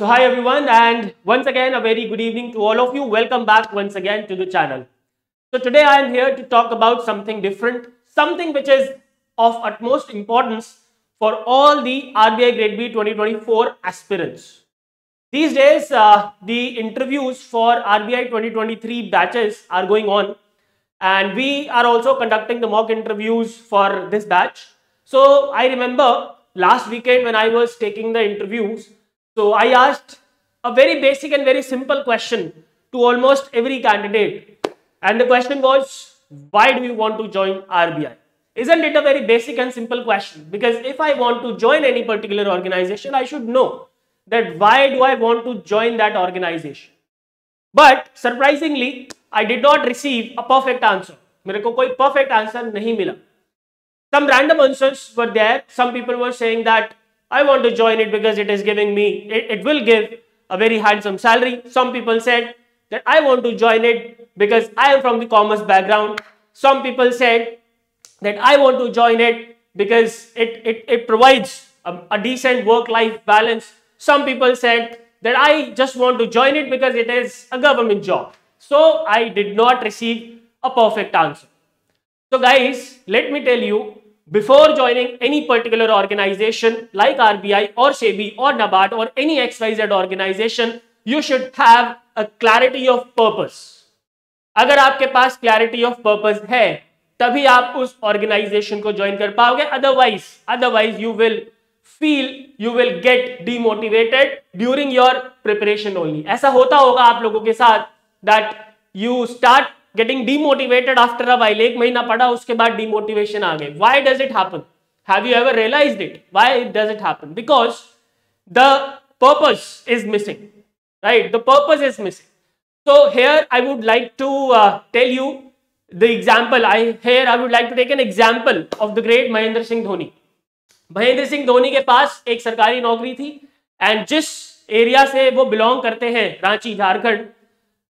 So hi everyone and once again a very good evening to all of you. Welcome back once again to the channel. So today I am here to talk about something different, something which is of utmost importance for all the RBI Grade B 2024 aspirants. These days uh, the interviews for RBI 2023 batches are going on and we are also conducting the mock interviews for this batch. So I remember last weekend when I was taking the interviews so I asked a very basic and very simple question to almost every candidate. And the question was, why do you want to join RBI? Isn't it a very basic and simple question? Because if I want to join any particular organization, I should know that why do I want to join that organization? But surprisingly, I did not receive a perfect answer. मेरे को कोई perfect answer नहीं मिला. Some random answers were there. Some people were saying that I want to join it because it is giving me, it, it will give a very handsome salary. Some people said that I want to join it because I am from the commerce background. Some people said that I want to join it because it, it, it provides a, a decent work-life balance. Some people said that I just want to join it because it is a government job. So I did not receive a perfect answer. So guys, let me tell you before joining any particular organisation like RBI और सेबी और नबार्ड और any XYZ organisation you should have clarity of purpose अगर आपके पास clarity of purpose है, तभी आप उस organisation को ज्वाइन कर पाओगे। Otherwise otherwise you will feel you will get demotivated during your preparation only ऐसा होता होगा आप लोगों के साथ that you start getting demotivated after a while एक महीना पढ़ा उसके बाद demotivation आ गई why does it happen have you ever realized it why does it happen because the purpose is missing right the purpose is missing so here i would like to uh, tell you the example i here i would like to take an example of the great mahendra singh dhoni Mahendra Singh Dhoni के पास एक सरकारी नौकरी थी and जिस area से वो belong करते हैं रांची झारखंड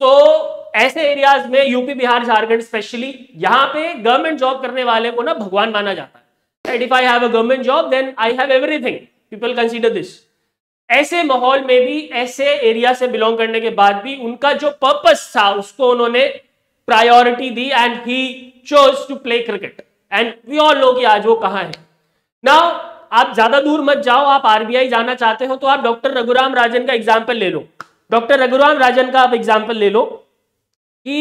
तो ऐसे एरियाज़ में यूपी बिहार झारखंड स्पेशली यहाँ पे गवर्नमेंट जॉब करने वाले को ना भगवान माना जाता है। If I have a government job then I have everything people consider this ऐसे माहौल में भी, ऐसे एरिया से बिलोंग करने के बाद भी उनका जो पर्पस था, उसको उन्होंने priority the and he chose to play cricket and we all know कि आज वो कहाँ है। नाउ आप ज़्यादा दूर मत जाओ, आप आरबीआई जाना चाहते हो तो आप डॉक्टर रघुराम राजन का एग्ज़ाम्पल ले लो। डॉक्टर रघुराम राजन का आप एग्ज़ाम्पल ले लो कि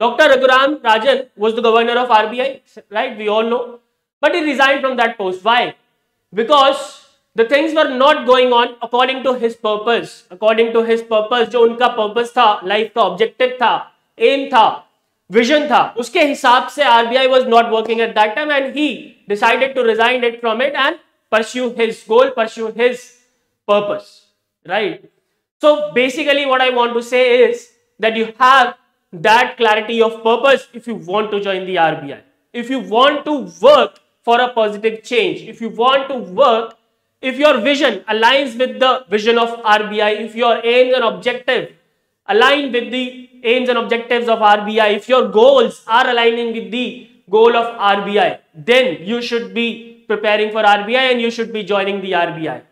doctor Raghuram Rajan was the governor of R B I right we all know but he resign from that post why because the things were not going on according to his purpose according to his purpose जो उनका purpose था life का objective था M था vision था, उसके हिसाब से RBI was not working at that time and he decided to resign it from it and pursue his goal pursue his purpose right So basically what I want to say is that you have that clarity of purpose if you want to join the RBI. If you want to work for a positive change, if you want to work, if your vision aligns with the vision of RBI, if your aims and objective align with the aims and objectives of RBI, if your goals are aligning with the goal of RBI, then you should be preparing for RBI and you should be joining the RBI.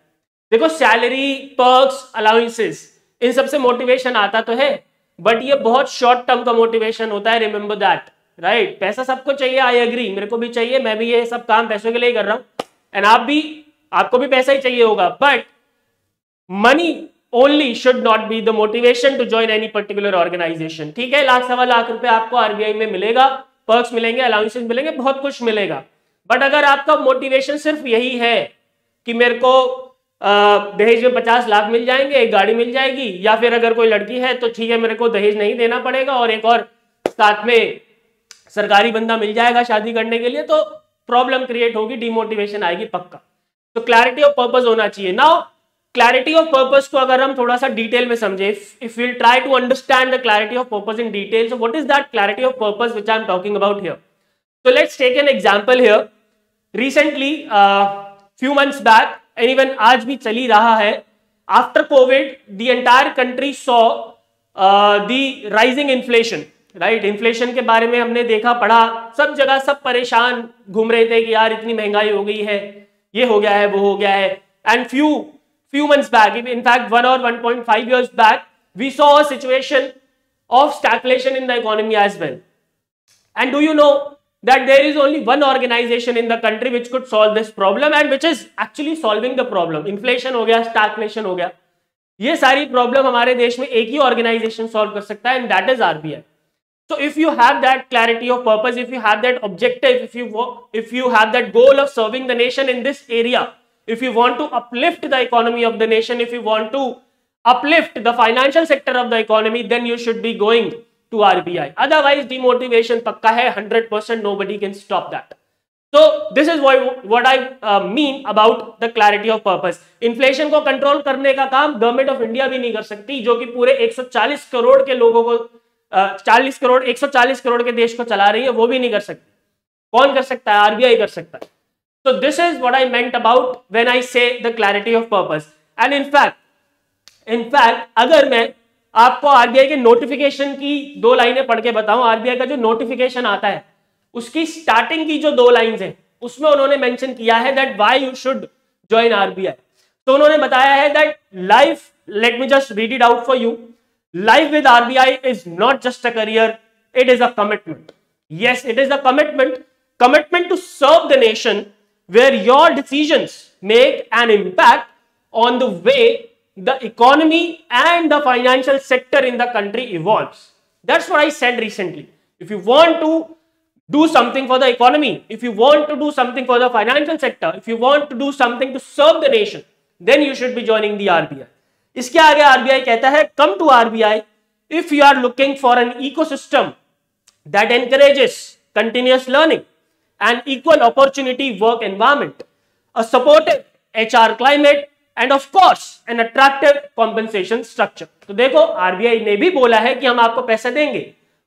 देखो salary perks allowances इन सबसे motivation आता तो है but ये बहुत short term का motivation होता है रिमेंबर दैट राइट पैसा सबको चाहिए आई एग्री मेरे को भी चाहिए, मैं भी ये सब काम पैसों के लिए कर रहा हूँ एंड आप भी, आपको भी पैसा ही चाहिए होगा but money only should not be the motivation to join any particular organisation ठीक है? लाख, सवा लाख रुपए आपको आरबीआई में मिलेगा पर्क्स मिलेंगे अलाउंसेस मिलेंगे, बहुत कुछ मिलेगा बट अगर आपका मोटिवेशन सिर्फ़ यही है कि मेरे को दहेज में पचास लाख मिल जाएँगे एक गाड़ी मिल जाएगी या फिर अगर कोई लड़की है तो ठीक है मेरे को दहेज नहीं देना पड़ेगा और एक और साथ में सरकारी बंदा मिल जाएगा शादी करने के लिए तो प्रॉब्लम क्रिएट होगी डिमोटिवेशन आएगी पक्का। तो क्लैरिटी ऑफ़ पर्पज होना चाहिए। नाउ क्लैरिटी ऑफ़ पर्पज को अगर हम थोड़ा सा डिटेल में समझे if will try to understand the clarity of purpose in detail so what is that clarity of purpose which I am talking about here so let's take an example here. Recently uh, few months and even आज भी चली रहा है। After Covid the entire country saw the rising inflation right inflation के बारे में हमने देखा, पढ़ा। सब जगह सब परेशान घूम रहे थे कि यार इतनी महँगाई हो गई है। ये हो गया है, वो हो गया है। And few few months in fact one और one or 1.5 years back we saw a situation of stagflation in the economy as well. And do you know that there is only one organization in the country which could solve this problem and which is actually solving the problem. Inflation हो गया, stagflation हो गया. ये सारी problem हमारे देश में एक ही ऑर्गेनाइजेशन सॉल्व कर सकता है and that is RBI so if you have that clarity of purpose if you have that objective if you if you have that goal of serving the nation in this area if you want to uplift the economy of the nation if you want to uplift the financial sector of the economy then you should be going to RBI otherwise demotivation पक्का है 100% percent nobody can stop that so this is what I mean about the clarity of purpose inflation को control करने का काम government of India भी नहीं कर सकती जो कि पूरे 140 करोड़ के लोगों को uh, 40 करोड़ 140 करोड़ के देश को चला रही है वो भी नहीं कर सकती। कौन कर सकता है? आरबीआई कर सकता है। So this is what I meant about when I say the clarity of purpose and in fact in fact अगर मैं आपको आरबीआई के नोटिफिकेशन की दो लाइनें पढ़ के बताऊँ। आरबीआई का जो नोटिफिकेशन आता है, उसकी स्टार्टिंग की जो दो लाइन है, उसमें उन्होंने मेंशन किया है that why you should join RBI तो उन्होंने बताया है that life let me just read it out for you life with RBI is not just a career it is a commitment yes it is a commitment commitment to serve the nation where your decision make an impact on the way the economy and the financial sector in the country evolves. That's what I said recently. If you want to do something for the economy, if you want to do something for the financial sector, if you want to do something to serve the nation, then you should be joining the RBI. इसके आगे RBI कहता है come to RBI if you are looking for an ecosystem that encourages continuous learning and equal opportunity work environment a supportive HR climate and of course an attractive compensation structure तो देखो RBI ने भी बोला है कि हम आपको पैसे देंगे।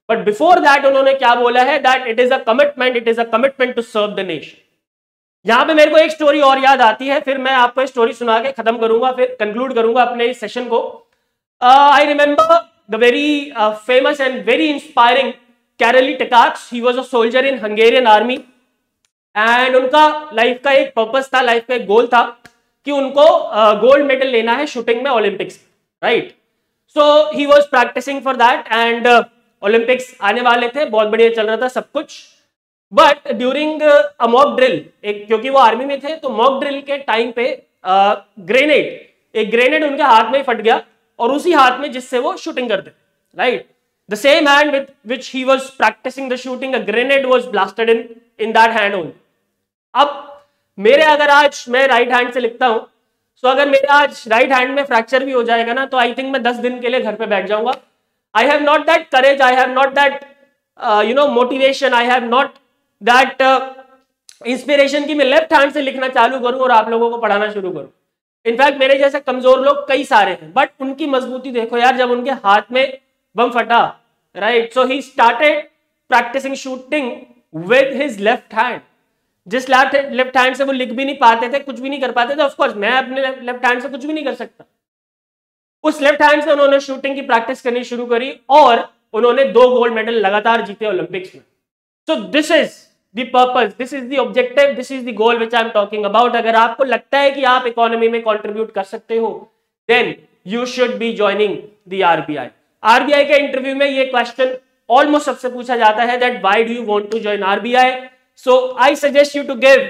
बट बिफोर दैट उन्होंने क्या बोला है? That it is a commitment it is a commitment to serve the nation यहाँ पे मेरे को एक स्टोरी और याद आती है, फिर मैं आपको स्टोरी सुना के खत्म करूँगा, फिर कंक्लूड करूँगा अपने इस सेशन को। I remember the very famous and very inspiring Karoly Takacs he was a soldier in Hungarian army and उनका लाइफ का एक पर्पस था लाइफ का एक गोल था। कि उनको गोल्ड मेडल लेना है शूटिंग में Olympics right so he was practising for that and Olympics आने वाले थे बहुत बढ़िया चल रहा था सब कुछ। But during a mock drill एक क्योंकि वो आर्मी में थे तो मॉक ड्रिल के टाइम पे ग्रेनेड uh, एक ग्रेनेड उनके हाथ में फट गया और उसी हाथ में जिससे वो शूटिंग करते right the same hand with which he was practising the shooting a grenade was blasted in in that hand only अब मेरे अगर आज मैं राइट हैंड से लिखता हूँ तो अगर मेरे आज राइट हैंड में फ्रैक्चर भी हो जाएगा ना तो आई थिंक मैं दस दिन के लिए घर पे बैठ जाऊँगा। I have not that courage I have not that you know motivation I have not that inspiration की मैं लेफ़्ट हैंड से लिखना चालू करूँ और आप लोगों को पढ़ाना शुरू करूँ। इनफैक्ट मेरे जैसे कमज़ोर लोग कई सारे हैं बट उनकी मजबूती देखो यार, जब उनके हाथ में बम फटा right so he started practising shooting with his left hand जिस लेफ़्ट लेफ़्ट हैंड से वो लिख भी नहीं पाते थे, कुछ भी नहीं कर पाते थे ऑफकोर्स मैं अपने लेफ़्ट हैंड से कुछ भी नहीं कर सकता। उस लेफ़्ट हैंड से उन्होंने शूटिंग की प्रैक्टिस करनी शुरू करी और उन्होंने दो गोल्ड मेडल लगातार जीते ओलंपिक्स में। So this is the purpose this is the objective this is the goal which I am talking about अगर आपको लगता है कि आप इकोनॉमी में कॉन्ट्रीब्यूट कर सकते हो then you should be joining the RBI RBI के इंटरव्यू में ये क्वेश्चन ऑलमोस्ट सबसे पूछा जाता है that why do you want to join RBI I suggest you to give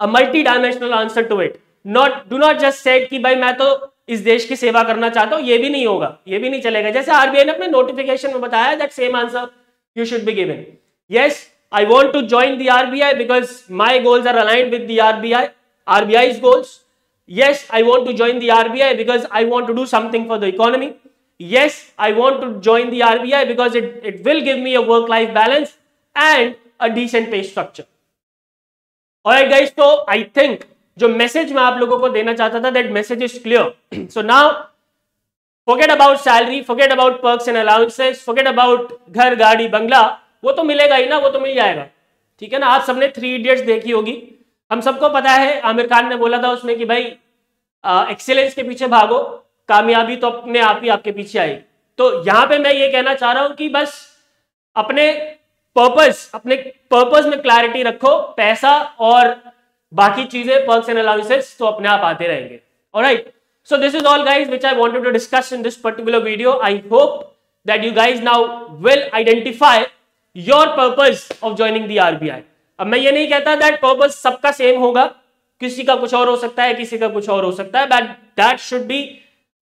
a multi dimensional answer to it not do not just set कि भाई मैं तो इस देश की सेवा करना चाहता हूँ ये भी नहीं होगा ये भी नहीं चलेगा जैसे आरबीआई ने अपने नोटिफिकेशन में बताया that same answer you should be given yes I want to join the RBI because my goals are aligned with the RBI, RBI's goals. Yes, I want to join the RBI because I want to do something for the economy. Yes, I want to join the RBI because it, it will give me a work-life balance and a decent pay structure. Alright guys, so I think जो message मैं आप लोगों को देना चाहता था that message is clear so now forget about salary forget about perks and allowances forget about घर गाड़ी बंगला वो तो मिलेगा ही ना वो तो मिल जाएगा। ठीक है ना? आप सबने थ्री इडियट्स देखी होगी। हम सबको पता है आमिर खान ने बोला था उसमें कि भाई एक्सेलेंस के पीछे भागो कामयाबी तो अपने आप ही आपके पीछे आएगी। तो यहाँ पे मैं ये कहना चाह रहा हूँ कि बस अपने पर्पस अपने पर्पस में क्लैरिटी रखो, पैसा और बाकी चीज़ें पर्क्स एंड अलाउंसेस तो अपने आप आते रहेंगे और right So this is all guys which I wanted to discuss in this particular video. I hope that you guys now will identify your purpose of joining the RBI. अब मैं ये नहीं कहता दैट purpose सबका same होगा किसी का कुछ और हो सकता है, किसी का कुछ और हो सकता है बट दैट शुड बी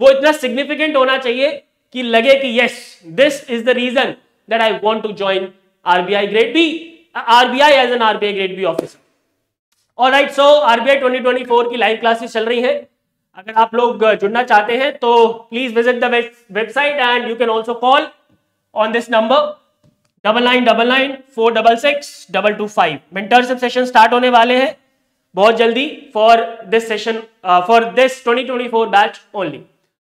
वो इतना सिग्निफिकेंट होना चाहिए कि लगे कि yes this is the reason that I want to join RBI grade B RBI as an RBI grade B officer और राइट सो आरबीआई 2024 की लाइव क्लासेस चल रही है। अगर आप लोग जुड़ना चाहते हैं तो please visit the website and you can also call on this number double nine double nine four double six double two five mentorship session start होने वाले हैं। बहुत जल्दी for this session for this 2024 batch only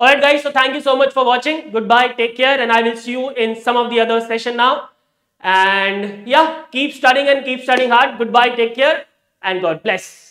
Alright guys, so thank you so much for watching. Goodbye, take care and I will see you in some of the other session now. And yeah, keep studying and keep studying hard. Goodbye, take care and God bless.